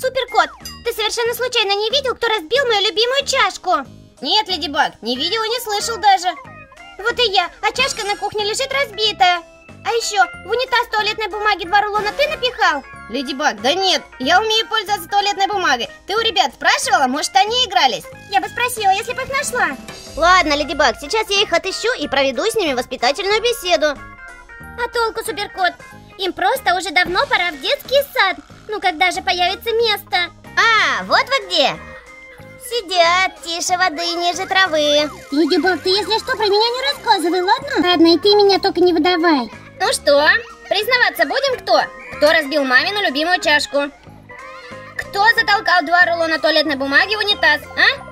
Суперкот, ты совершенно случайно не видел, кто разбил мою любимую чашку? Нет, Леди Баг, не видел и не слышал даже. Вот и я, а чашка на кухне лежит разбитая. А еще, в унитаз туалетной бумаги два рулона ты напихал? Леди Баг, да нет, я умею пользоваться туалетной бумагой. Ты у ребят спрашивала, может они игрались? Я бы спросила, если бы их нашла. Ладно, Леди Баг, сейчас я их отыщу и проведу с ними воспитательную беседу. А толку, Суперкот? Им просто уже давно пора в детский сад. Ну когда же появится место? А, вот вы где. Сидят, тише воды, ниже травы. Леди Баг, ты если что, про меня не рассказывай, ладно? Ладно, и ты меня только не выдавай. Ну что, признаваться будем кто? Кто разбил мамину любимую чашку? Кто затолкал два рулона туалетной бумаги в унитаз, а?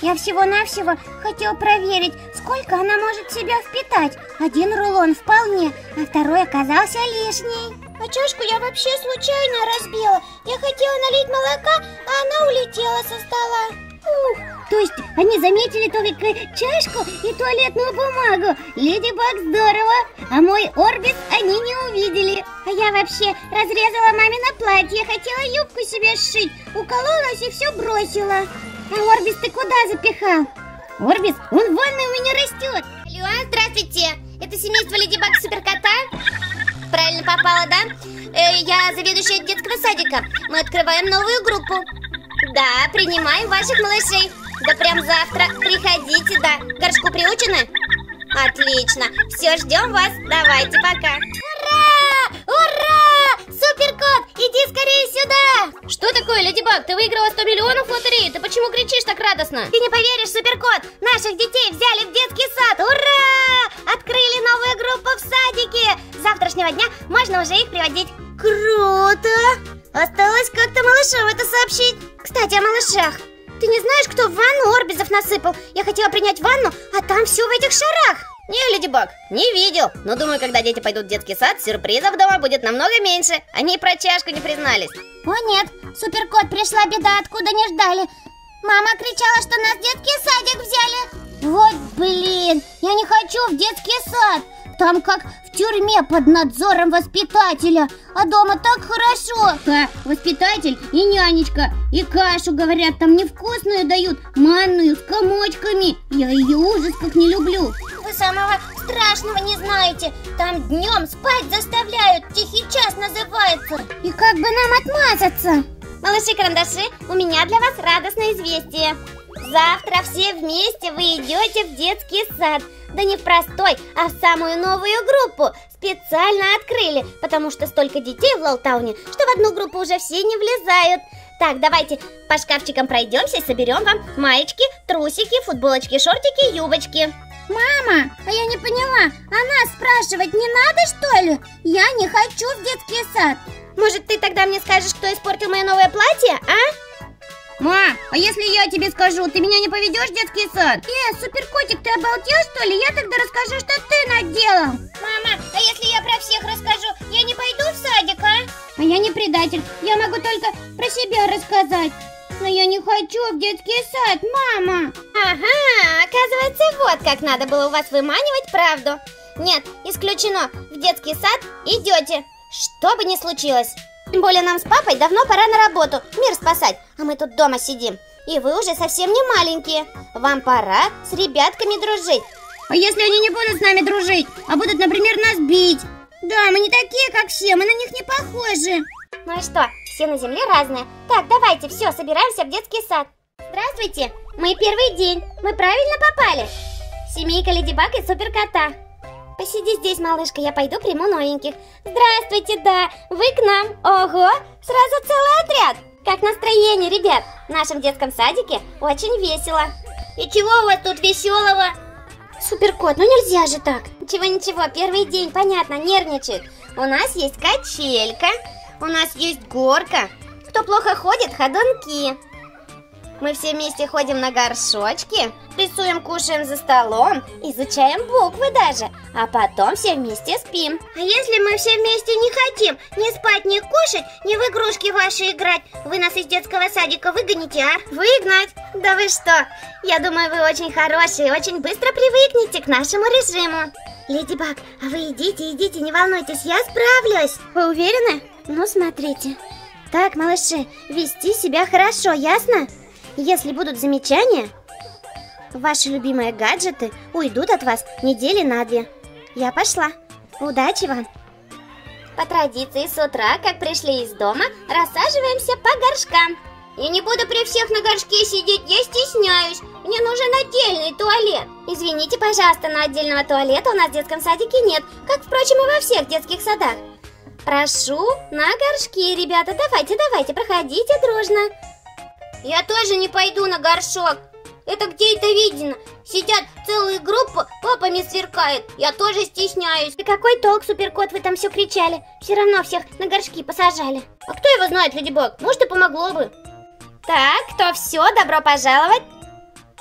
Я всего-навсего хотел проверить, сколько она может в себя впитать. Один рулон вполне, а второй оказался лишний. А чашку я вообще случайно разбила. Я хотела налить молока, а она улетела со стола. Ух, то есть они заметили только чашку и туалетную бумагу. Леди Баг здорово, а мой Орбис они не увидели. А я вообще разрезала мамино платье, хотела юбку себе сшить, укололась и все бросила. А Орбис ты куда запихал? Орбис, он в ванной у меня растет. Алло, здравствуйте. Это семейство Леди Баг Суперкота? Правильно попала, да? Э, я заведующая детского садика. Мы открываем новую группу. Да, принимаем ваших малышей. Да прям завтра. Приходите, да. Горшку приучены? Отлично. Все, ждем вас. Давайте, пока. Ура! Ура! Суперкот, иди скорее сюда! Что такое, Леди Баг? Ты выиграла 100 миллионов в лотереи? Ты почему кричишь так радостно? Ты не поверишь, Суперкот! Наших детей взяли в детский сад! Ура! Открыли новую группу в садике! С завтрашнего дня можно уже их приводить. Круто! Осталось как-то малышам это сообщить. Кстати, о малышах. Ты не знаешь, кто в ванну орбизов насыпал? Я хотела принять ванну, а там все в этих шарах. Не, Леди Баг, не видел. Но думаю, когда дети пойдут в детский сад, сюрпризов дома будет намного меньше. Они про чашку не признались. О нет, Суперкот, пришла беда, откуда не ждали. Мама кричала, что нас в детский садик взяли. Вот блин, я не хочу в детский сад. Там как в тюрьме под надзором воспитателя, а дома так хорошо. Ха, воспитатель и нянечка, и кашу, говорят, там невкусную дают, манную, с комочками. Я ее ужас как не люблю. Вы самого страшного не знаете. Там днем спать заставляют, тихий час называется. И как бы нам отмазаться? Малыши-карандаши, у меня для вас радостное известие. Завтра все вместе вы идете в детский сад. Да не в простой, а в самую новую группу. Специально открыли, потому что столько детей в Лолтауне, что в одну группу уже все не влезают. Так, давайте по шкафчикам пройдемся и соберем вам маечки, трусики, футболочки, шортики, юбочки. Мама, а я не поняла, а нас спрашивать не надо, что ли? Я не хочу в детский сад. Может, ты тогда мне скажешь, кто испортил мое новое платье, а? Ма, а если я тебе скажу, ты меня не поведешь в детский сад? Э, суперкотик, ты обалдел, что ли? Я тогда расскажу, что ты наделал. Мама, а если я про всех расскажу, я не пойду в садик, а? А я не предатель, я могу только про себя рассказать. Но я не хочу в детский сад, мама. Ага, оказывается, вот как надо было у вас выманивать правду. Нет, исключено, в детский сад идете, что бы ни случилось. Тем более нам с папой давно пора на работу, мир спасать, а мы тут дома сидим. И вы уже совсем не маленькие. Вам пора с ребятками дружить. А если они не будут с нами дружить, а будут, например, нас бить? Да, мы не такие, как все, мы на них не похожи. Ну и что, все на земле разные. Так, давайте, все, собираемся в детский сад. Здравствуйте, мы первый день. Мы правильно попали? Семейка Леди Баг и Суперкота. Посиди здесь, малышка, я пойду приму новеньких. Здравствуйте, да, вы к нам. Ого, сразу целый отряд. Как настроение, ребят? В нашем детском садике очень весело. И чего у вас тут веселого? Суперкот, ну нельзя же так. Ничего-ничего, первый день, понятно, нервничает. У нас есть качелька, у нас есть горка. Кто плохо ходит, ходунки. Мы все вместе ходим на горшочки, рисуем, кушаем за столом, изучаем буквы даже, а потом все вместе спим. А если мы все вместе не хотим ни спать, ни кушать, ни в игрушки ваши играть, вы нас из детского садика выгоните, а? Выгнать? Да вы что? Я думаю, вы очень хорошие и очень быстро привыкнете к нашему режиму. Леди Баг, а вы идите, идите, не волнуйтесь, я справлюсь. Вы уверены? Ну, смотрите. Так, малыши, вести себя хорошо, ясно? Если будут замечания, ваши любимые гаджеты уйдут от вас недели на две. Я пошла. Удачи вам! По традиции с утра, как пришли из дома, рассаживаемся по горшкам. Я не буду при всех на горшке сидеть, я стесняюсь. Мне нужен отдельный туалет. Извините, пожалуйста, но отдельного туалета у нас в детском садике нет, как, впрочем, и во всех детских садах. Прошу на горшки, ребята, давайте, давайте, проходите дружно. Я тоже не пойду на горшок. Это где это видно? Сидят целые группы, папами сверкает. Я тоже стесняюсь. И какой толк, суперкот, вы там все кричали? Все равно всех на горшки посажали. А кто его знает, Леди Баг? Может, и помогло бы. Так, кто все, добро пожаловать.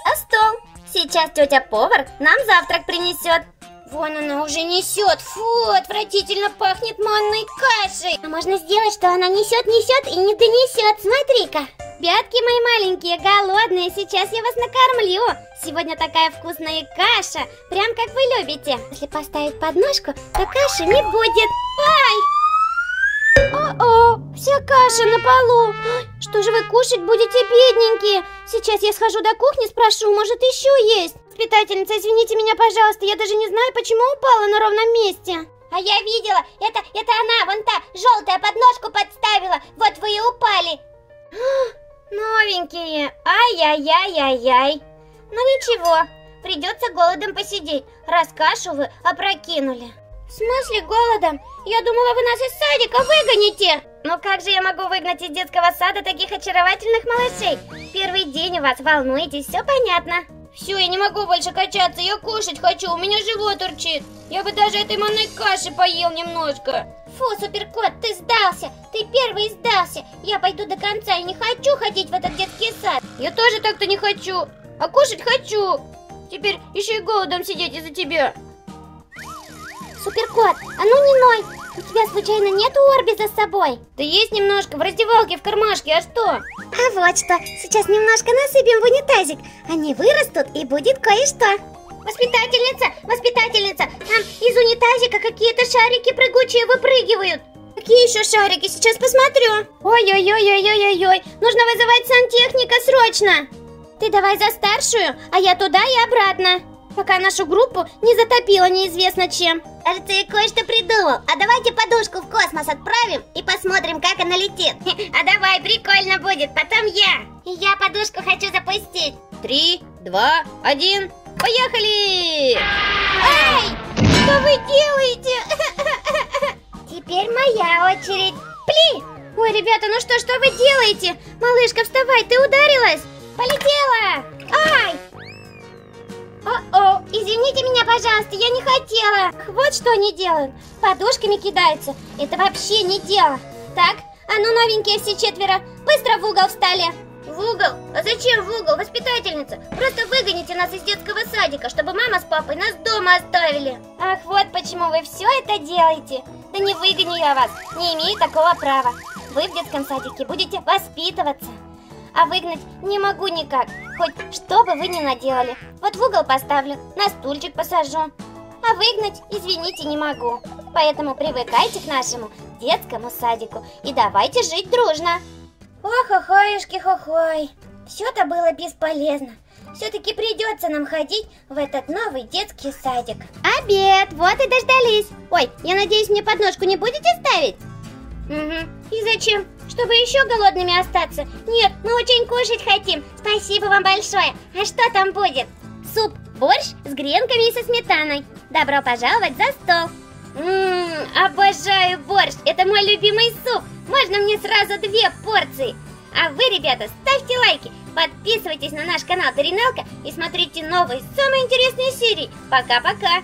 А стол? Сейчас тетя повар нам завтрак принесет. Вон она уже несет. Фу, отвратительно пахнет манной кашей. А можно сделать, что она несет, несет и не донесет. Смотри-ка. Ребятки мои маленькие, голодные, сейчас я вас накормлю. Сегодня такая вкусная каша, прям как вы любите. Если поставить подножку, то каши не будет. Ай! О-о, вся каша на полу. Что же вы кушать будете, бедненькие? Сейчас я схожу до кухни, спрошу, может еще есть? Воспитательница, извините меня, пожалуйста, я даже не знаю, почему упала на ровном месте. А я видела, это, это она, вон та, желтая подножку Новенькие, ай-яй-яй-яй-яй. Ну ничего, придется голодом посидеть, раз кашу вы опрокинули. В смысле голодом? Я думала, вы нас из садика выгоните. Ну как же я могу выгнать из детского сада таких очаровательных малышей? Первый день у вас, волнуетесь, все понятно. Все, я не могу больше качаться, я кушать хочу, у меня живот урчит. Я бы даже этой манной каши поел немножко. Фу, суперкот, ты сдался, ты первый сдался. Я пойду до конца и не хочу ходить в этот детский сад. Я тоже так-то не хочу, а кушать хочу. Теперь еще и голодом сидеть из-за тебя. Суперкот, а ну не ной, у тебя случайно нет Орбиза с собой? Да есть немножко, в раздевалке, в кармашке, а что? А вот что, сейчас немножко насыпем в унитазик, они вырастут и будет кое-что. Воспитательница, воспитательница, там из унитазика какие-то шарики прыгучие выпрыгивают. Какие еще шарики? Сейчас посмотрю. Ой-ой-ой-ой-ой-ой, нужно вызывать сантехника срочно. Ты давай за старшую, а я туда и обратно. Пока нашу группу не затопило неизвестно чем. Кажется, я кое-что придумал. А давайте подушку в космос отправим и посмотрим, как она летит. А давай, прикольно будет, потом я. Я подушку хочу запустить. Три, два, один, поехали! Эй, что вы делаете? Теперь моя очередь. Пли! Ой, ребята, ну что, что вы делаете? Малышка, вставай, ты ударилась? Полетела! Ай! О-о, извините меня, пожалуйста, я не хотела. Вот что они делают. Подушками кидаются. Это вообще не дело. Так, а ну новенькие все четверо, быстро в угол встали. В угол? А зачем в угол, воспитательница? Просто выгоните нас из детского садика, чтобы мама с папой нас дома оставили. Ах, вот почему вы все это делаете. Да не выгоню я вас, не имею такого права. Вы в детском садике будете воспитываться. А выгнать не могу никак, хоть что бы вы ни наделали. Вот в угол поставлю, на стульчик посажу. А выгнать, извините, не могу. Поэтому привыкайте к нашему детскому садику и давайте жить дружно. Ох-охоюшки, хохой. Все это было бесполезно. Все-таки придется нам ходить в этот новый детский садик. Обед, вот и дождались. Ой, я надеюсь, мне подножку не будете ставить? Угу. И зачем? Чтобы еще голодными остаться? Нет, мы очень кушать хотим. Спасибо вам большое. А что там будет? Суп, борщ с гренками и со сметаной. Добро пожаловать за стол. Ммм, обожаю борщ. Это мой любимый суп. Можно мне сразу две порции. А вы, ребята, ставьте лайки, подписывайтесь на наш канал Таринелка и смотрите новые, самые интересные серии. Пока-пока!